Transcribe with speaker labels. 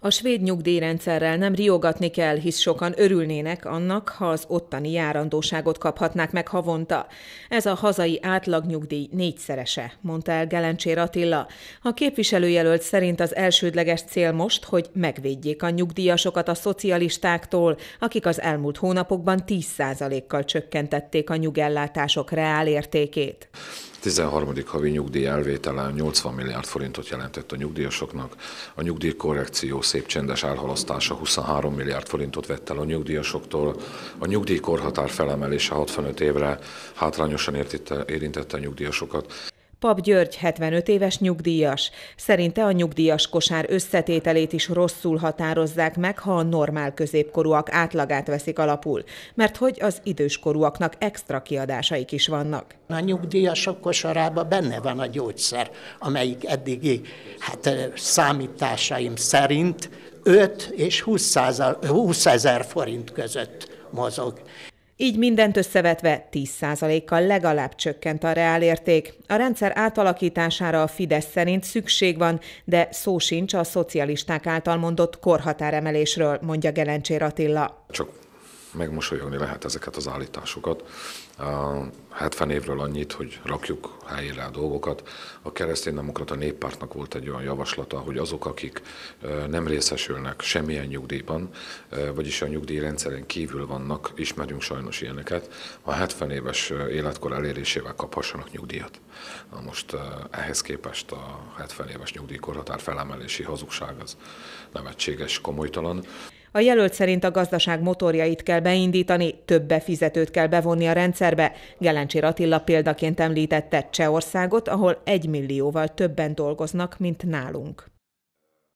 Speaker 1: A svéd nyugdíjrendszerrel nem riogatni kell, hisz sokan örülnének annak, ha az ottani járandóságot kaphatnák meg havonta. Ez a hazai átlagnyugdíj négyszerese, mondta el Gelencsér Attila. A képviselőjelölt szerint az elsődleges cél most, hogy megvédjék a nyugdíjasokat a szocialistáktól, akik az elmúlt hónapokban 10%-kal csökkentették a nyugellátások reálértékét.
Speaker 2: 13. havi nyugdíj elvétele 80 milliárd forintot jelentett a nyugdíjasoknak. A nyugdíjkorrekció szép csendes elhalasztása 23 milliárd forintot vett el a nyugdíjasoktól. A nyugdíjkorhatár felemelése 65 évre hátrányosan érintette a nyugdíjasokat.
Speaker 1: Pap György 75 éves nyugdíjas. Szerinte a nyugdíjas kosár összetételét is rosszul határozzák meg, ha a normál középkorúak átlagát veszik alapul, mert hogy az időskorúaknak extra kiadásaik is vannak.
Speaker 3: A nyugdíjasok kosarában benne van a gyógyszer, amelyik eddigi hát, számításaim szerint 5 és 20 ezer forint között mozog.
Speaker 1: Így mindent összevetve 10%-kal legalább csökkent a reálérték. A rendszer átalakítására a Fidesz szerint szükség van, de szó sincs a szocialisták által mondott korhatáremelésről, mondja Gelencsér Attila.
Speaker 2: Csak megmosolyogni lehet ezeket az állításokat. 70 évről annyit, hogy rakjuk helyére a dolgokat. A kereszténydemokrata néppártnak volt egy olyan javaslata, hogy azok, akik nem részesülnek semmilyen nyugdíjban, vagyis a nyugdíjrendszeren kívül vannak, ismerünk sajnos ilyeneket, a 70 éves életkor elérésével kaphassanak nyugdíjat. Na most ehhez képest a 70 éves nyugdíjkorhatár felemelési hazugság az nevetséges, komolytalan.
Speaker 1: A jelölt szerint a gazdaság motorjait kell beindítani, több befizetőt kell bevonni a rendszerbe. Gelencsér Attila példaként említette Csehországot, ahol egy millióval többen dolgoznak, mint nálunk.